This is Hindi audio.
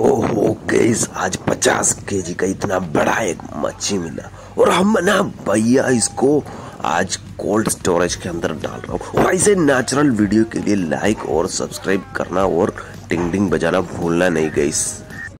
ओहो, गैस, आज पचास के जी का इतना बड़ा एक मच्छी मिला। और हम ना भैया इसको आज कोल्ड स्टोरेज के अंदर डाल रहा हूँ। और ऐसे नेचुरल वीडियो के लिए लाइक और सब्सक्राइब करना और टिंग टिंग बजाना भूलना नहीं गई